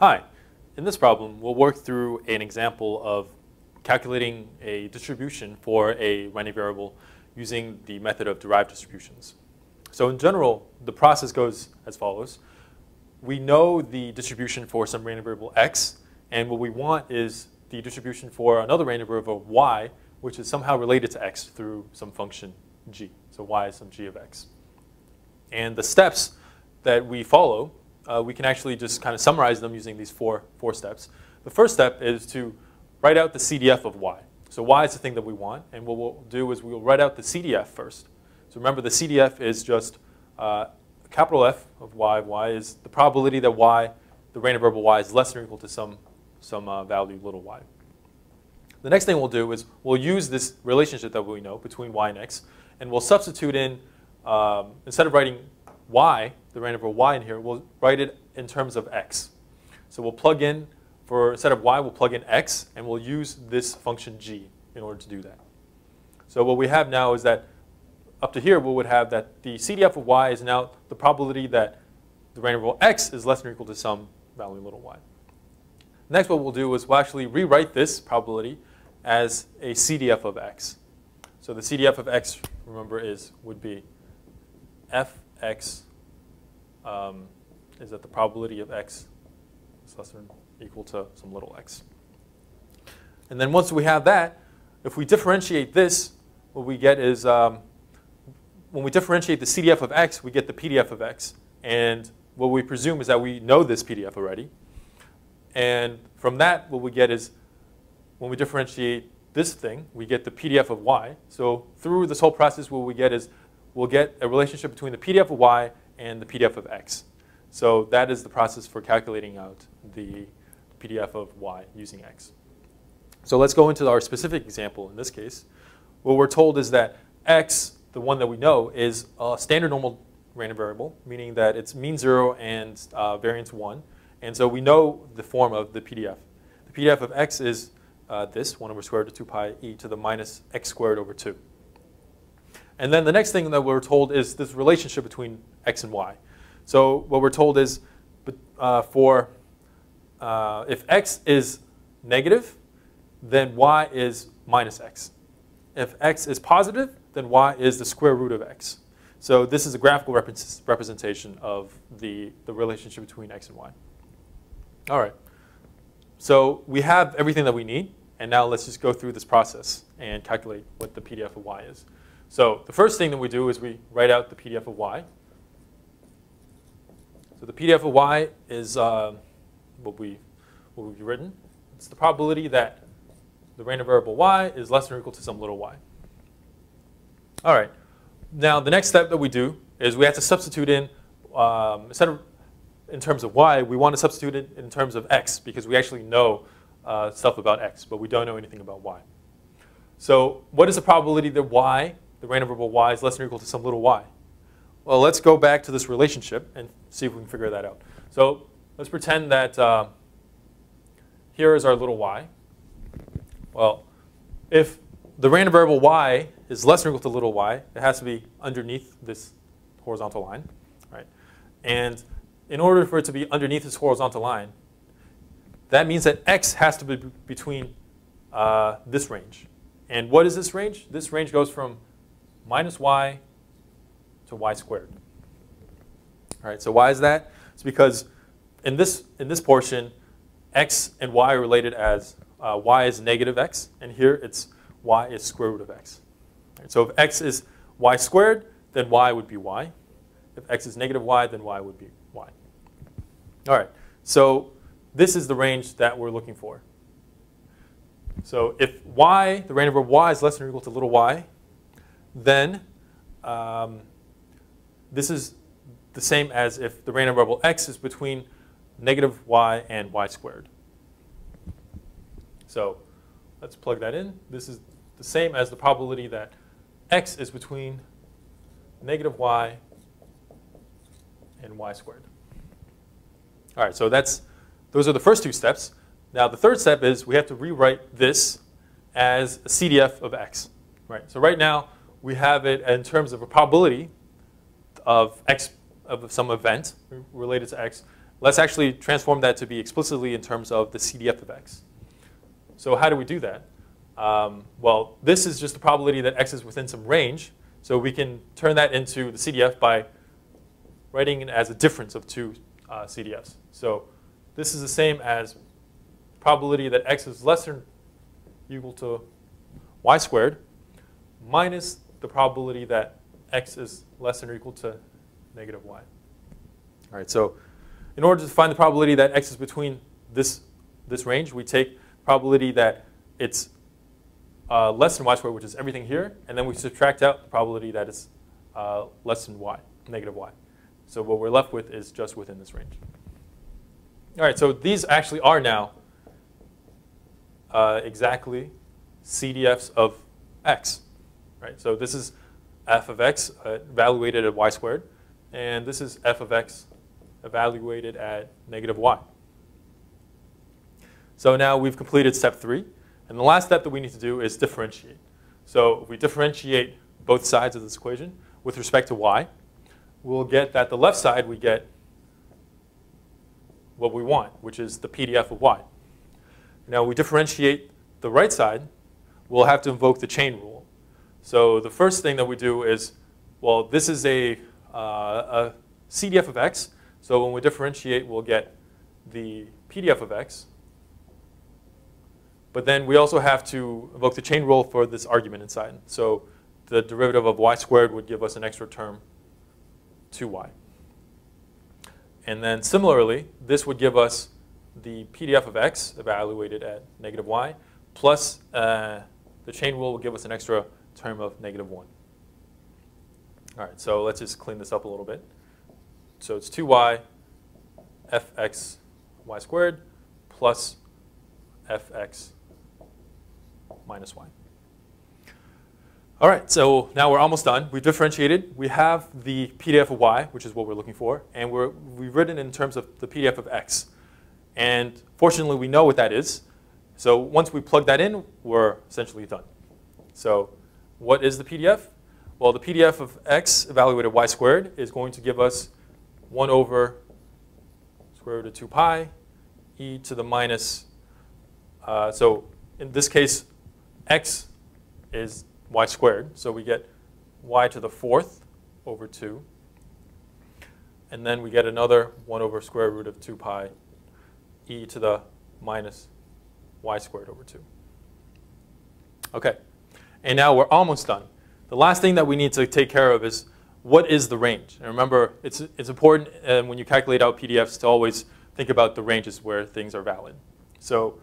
Hi. In this problem, we'll work through an example of calculating a distribution for a random variable using the method of derived distributions. So in general, the process goes as follows. We know the distribution for some random variable x, and what we want is the distribution for another random variable y, which is somehow related to x through some function g. So y is some g of x. And the steps that we follow uh, we can actually just kind of summarize them using these four, four steps. The first step is to write out the CDF of y. So y is the thing that we want, and what we'll do is we'll write out the CDF first. So remember, the CDF is just uh, capital F of y. of y is the probability that y, the random variable y, is less than or equal to some, some uh, value little y. The next thing we'll do is we'll use this relationship that we know between y and x, and we'll substitute in, um, instead of writing y, the random variable y in here, we'll write it in terms of x. So we'll plug in, for instead of y, we'll plug in x, and we'll use this function g in order to do that. So what we have now is that up to here, we would have that the CDF of y is now the probability that the random variable x is less than or equal to some value little y. Next, what we'll do is we'll actually rewrite this probability as a CDF of x. So the CDF of x, remember, is would be fx um, is that the probability of x is less than equal to some little x. And then once we have that, if we differentiate this, what we get is um, when we differentiate the CDF of x, we get the PDF of x. And what we presume is that we know this PDF already. And from that, what we get is when we differentiate this thing, we get the PDF of y. So through this whole process, what we get is we'll get a relationship between the PDF of y and the PDF of x. So that is the process for calculating out the PDF of y using x. So let's go into our specific example in this case. What we're told is that x, the one that we know, is a standard normal random variable, meaning that it's mean 0 and uh, variance 1. And so we know the form of the PDF. The PDF of x is uh, this, 1 over square root of 2 pi e to the minus x squared over 2. And then the next thing that we're told is this relationship between x and y. So what we're told is uh, for uh, if x is negative, then y is minus x. If x is positive, then y is the square root of x. So this is a graphical rep representation of the, the relationship between x and y. All right. So we have everything that we need. And now let's just go through this process and calculate what the PDF of y is. So the first thing that we do is we write out the PDF of y. So the PDF of y is uh, what, we, what we've written. It's the probability that the random variable y is less than or equal to some little y. All right. Now the next step that we do is we have to substitute in, um, instead of in terms of y, we want to substitute it in terms of x because we actually know uh, stuff about x, but we don't know anything about y. So what is the probability that y the random variable y is less than or equal to some little y. Well, let's go back to this relationship and see if we can figure that out. So let's pretend that uh, here is our little y. Well, if the random variable y is less than or equal to little y, it has to be underneath this horizontal line, right? And in order for it to be underneath this horizontal line, that means that x has to be between uh, this range. And what is this range? This range goes from minus y to y squared. All right, so why is that? It's because in this, in this portion, x and y are related as uh, y is negative x, and here it's y is square root of x. Right, so if x is y squared, then y would be y. If x is negative y, then y would be y. All right, so this is the range that we're looking for. So if y, the range of y is less than or equal to little y, then um, this is the same as if the random variable x is between negative y and y squared. So let's plug that in. This is the same as the probability that x is between negative y and y squared. All right, so that's those are the first two steps. Now the third step is we have to rewrite this as a CDF of x. Right. So right now we have it in terms of a probability of x of some event related to x, let's actually transform that to be explicitly in terms of the CDF of x. So how do we do that? Um, well, this is just the probability that x is within some range. So we can turn that into the CDF by writing it as a difference of two uh, CDFs. So this is the same as probability that x is less than equal to y squared minus the probability that x is less than or equal to negative y. All right, so in order to find the probability that x is between this, this range, we take probability that it's uh, less than y squared, which is everything here, and then we subtract out the probability that it's uh, less than y, negative y. So what we're left with is just within this range. All right, so these actually are now uh, exactly CDFs of x. Right? So this is f of x uh, evaluated at y squared, and this is f of x evaluated at negative y. So now we've completed step three. And the last step that we need to do is differentiate. So if we differentiate both sides of this equation with respect to y, we'll get that the left side we get what we want, which is the PDF of y. Now we differentiate the right side, we'll have to invoke the chain rule. So the first thing that we do is, well, this is a, uh, a CDF of x. So when we differentiate, we'll get the PDF of x. But then we also have to invoke the chain rule for this argument inside. So the derivative of y squared would give us an extra term 2y. And then similarly, this would give us the PDF of x evaluated at negative y, plus uh, the chain rule will give us an extra term of negative 1. All right, so let's just clean this up a little bit. So it's 2y fx y squared plus fx minus y. All right, so now we're almost done. We've differentiated. We have the PDF of y, which is what we're looking for, and we're, we've written in terms of the PDF of x. And fortunately, we know what that is. So once we plug that in, we're essentially done. So what is the PDF? Well, the PDF of x evaluated y squared is going to give us 1 over square root of 2 pi e to the minus, uh, so in this case, x is y squared. So we get y to the fourth over 2. And then we get another 1 over square root of 2 pi e to the minus y squared over 2. Okay, and now we're almost done. The last thing that we need to take care of is what is the range? And remember, it's, it's important uh, when you calculate out PDFs to always think about the ranges where things are valid. So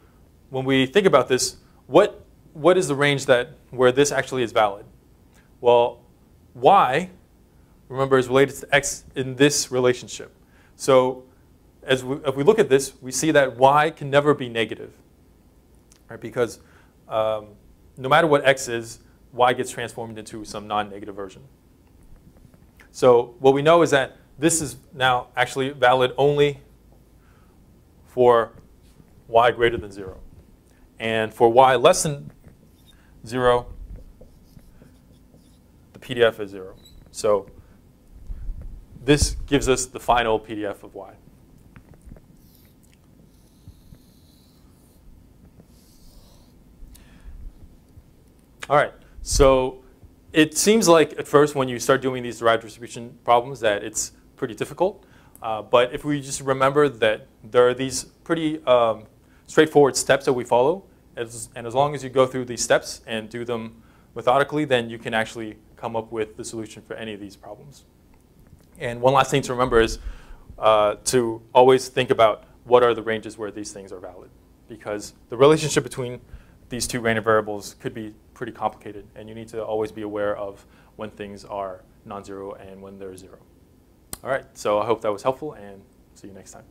when we think about this, what what is the range that where this actually is valid? Well, y, remember, is related to x in this relationship. So as we, if we look at this, we see that y can never be negative, right? Because um, no matter what x is, y gets transformed into some non-negative version. So what we know is that this is now actually valid only for y greater than 0. And for y less than 0. The PDF is 0. So this gives us the final PDF of y. All right, so it seems like at first when you start doing these derived distribution problems that it's pretty difficult. Uh, but if we just remember that there are these pretty um, straightforward steps that we follow, as, and as long as you go through these steps and do them methodically, then you can actually come up with the solution for any of these problems. And one last thing to remember is uh, to always think about what are the ranges where these things are valid. Because the relationship between these two random variables could be pretty complicated, and you need to always be aware of when things are non-zero and when they're zero. All right, so I hope that was helpful, and see you next time.